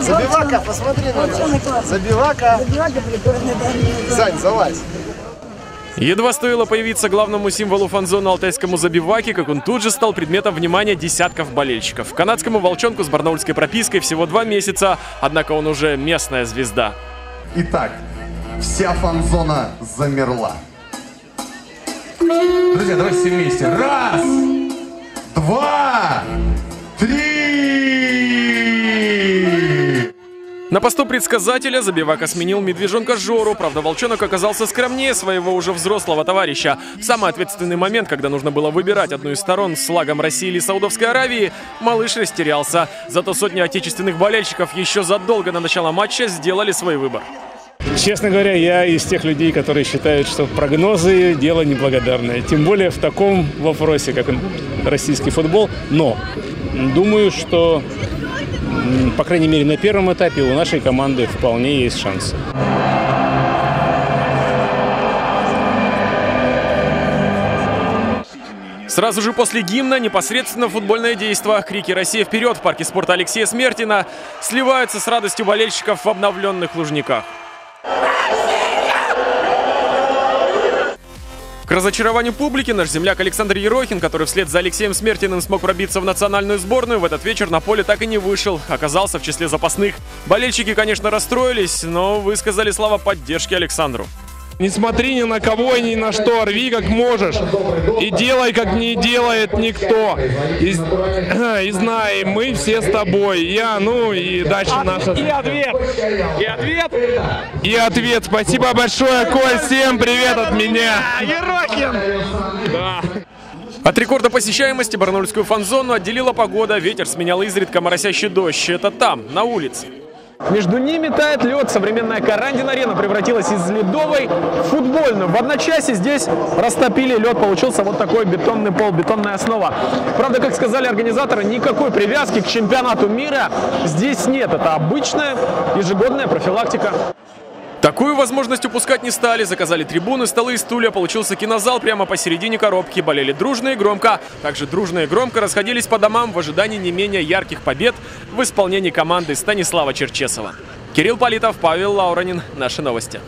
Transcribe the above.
Забивака, посмотри на него. Забивака. Забивака. Сань, залазь. Едва стоило появиться главному символу фан-зоны алтайскому забиваке, как он тут же стал предметом внимания десятков болельщиков. Канадскому волчонку с барнаульской пропиской всего два месяца, однако он уже местная звезда. Итак, вся фан-зона замерла. Друзья, давайте все вместе. Раз, два, На посту предсказателя Забивака сменил медвежонка Жору, правда волчонок оказался скромнее своего уже взрослого товарища. В самый ответственный момент, когда нужно было выбирать одну из сторон с флагом России или Саудовской Аравии, малыш растерялся. Зато сотни отечественных болельщиков еще задолго до начала матча сделали свой выбор. Честно говоря, я из тех людей, которые считают, что прогнозы – дело неблагодарное. Тем более в таком вопросе, как российский футбол. Но думаю, что, по крайней мере, на первом этапе у нашей команды вполне есть шансы. Сразу же после гимна непосредственно футбольное действо. Крики «Россия вперед!» в парке спорта Алексея Смертина сливаются с радостью болельщиков в обновленных Лужниках. К разочарованию публики наш земляк Александр Ерохин, который вслед за Алексеем Смертиным смог пробиться в национальную сборную, в этот вечер на поле так и не вышел, оказался в числе запасных. Болельщики, конечно, расстроились, но высказали слова поддержки Александру. Не смотри ни на кого и ни на что, рви как можешь. И делай, как не делает никто. И, и знай, мы все с тобой. Я, ну и дальше наша... И ответ! И ответ! И ответ. Спасибо большое, Коль. Всем привет от меня. От рекорда посещаемости барнаульскую фан-зону отделила погода, ветер сменял изредка моросящий дождь. Это там, на улице. Между ними тает лед. Современная Карандин-арена превратилась из ледовой в футбольную. В одночасье здесь растопили лед. Получился вот такой бетонный пол, бетонная основа. Правда, как сказали организаторы, никакой привязки к чемпионату мира здесь нет. Это обычная ежегодная профилактика. Такую возможность упускать не стали. Заказали трибуны, столы и стулья. Получился кинозал прямо посередине коробки. Болели дружно и громко. Также дружно и громко расходились по домам в ожидании не менее ярких побед в исполнении команды Станислава Черчесова. Кирилл Политов, Павел Лауранин. Наши новости.